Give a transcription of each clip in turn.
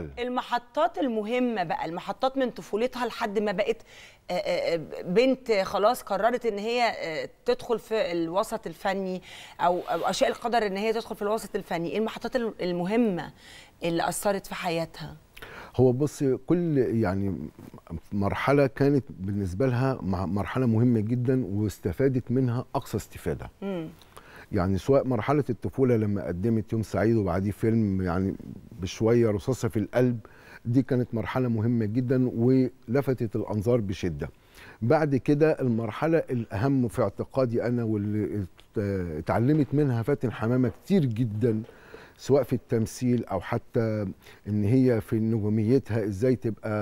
المحطات المهمة بقى المحطات من طفولتها لحد ما بقت آه، آه، بنت خلاص قررت إن هي آه، تدخل في الوسط الفني أو أشياء القدر إن هي تدخل في الوسط الفني. إيه المحطات المهمة اللي أثرت في حياتها؟ هو بص كل يعني مرحلة كانت بالنسبة لها مرحلة مهمة جدا واستفادت منها أقصى استفادة. مم. يعني سواء مرحلة الطفولة لما قدمت يوم سعيد وبعديه فيلم يعني بشوية رصاصة في القلب. دي كانت مرحلة مهمة جدا ولفتت الأنظار بشدة. بعد كده المرحلة الأهم في اعتقادي أنا واللي ات- اتعلمت منها فاتن حمامة كتير جدا سواء في التمثيل أو حتى إن هي في نجوميتها إزاي تبقى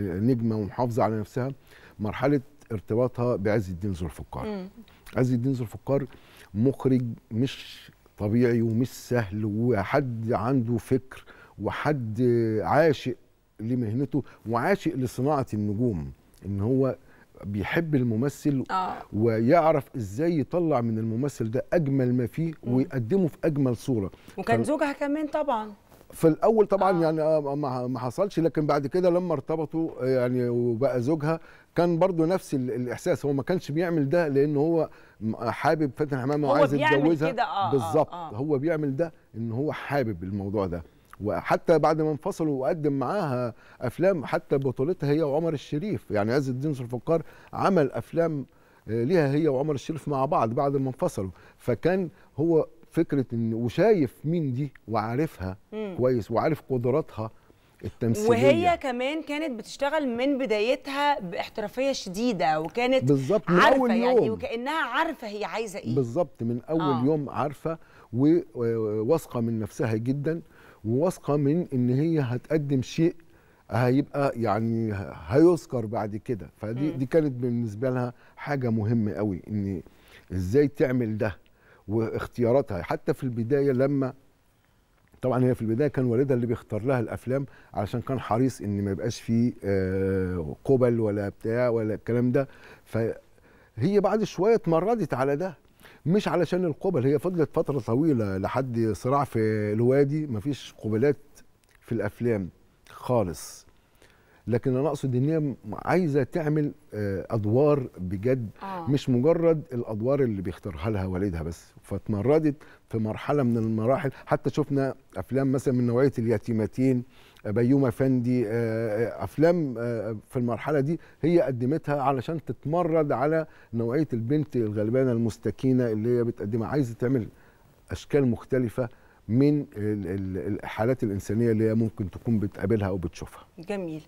نجمة ومحافظة على نفسها. مرحلة ارتباطها بعز الدين ذو الفقار. مم. عز الدين ذو الفقار مخرج مش طبيعي ومش سهل وحد عنده فكر وحد عاشق لمهنته وعاشق لصناعة النجوم إن هو بيحب الممثل آه. ويعرف إزاي يطلع من الممثل ده أجمل ما فيه ويقدمه في أجمل صورة. وكان فال- زوجها كمان طبعا. في الأول طبعا آه. آه. يعني آه ما حصلش لكن بعد كده لما ارتبطوا آه، يعني وبقى زوجها كان برضو نفس ال- الإحساس هو ما كانش بيعمل ده لأن هو حابب فاتن حمامه وعايز يتجوزها آه، آه، بالظبط آه. هو بيعمل ده إن هو حابب الموضوع ده وحتى بعد ما انفصلوا وقدم معاها أفلام حتى بطولتها هي وعمر الشريف يعني عز الدين ذو الفقار عمل أفلام آه، ليها هي وعمر الشريف مع بعض بعد ما انفصلوا فكان هو فكرة إن وشايف مين دي وعارفها. كويس وعارف قدراتها التمثيلية. وهي كمان كانت بتشتغل من بدايتها باحترافية شديدة وكانت بالظبط من عارفة أول يعني يوم. وكأنها عارفة هي عايزة إيه. بالظبط من أول آه. يوم عارفة وواثقة من نفسها جدا وواثقة من إن هي هتقدم شيء هيبقى يعني هيذكر بعد كده. فدي مم. دي كانت بالنسبة لها حاجة مهمه قوي إن إزاي تعمل ده واختياراتها. حتى في البداية لما طبعا هي في البداية كان والدها اللي بيختار لها الأفلام علشان كان حريص إن ما يبقاش فيه آه، قبل ولا بتاع ولا الكلام ده. فهي بعد شوية اتمردت على ده مش علشان القبل هي فضلت فترة طويلة لحد صراع في الوادي مفيش قبلات في الأفلام خالص. لكن أنا أقصد إن هي عايزة تعمل آه، أدوار بجد آه. مش مجرد الأدوار اللي بيختارها لها والدها بس. فاتمردت في مرحلة من المراحل. حتى شفنا أفلام مثلا من نوعية اليتيمتين آه، بيومه فندي آه، أفلام آه، في المرحلة دي هي قدمتها علشان تتمرد على نوعية البنت الغلبانة المستكينة اللي هي بتقدمها. عايزة تعمل أشكال مختلفة من ال- ال- الحالات الإنسانية اللي هي ممكن تكون بتقابلها أو بتشوفها. جميل.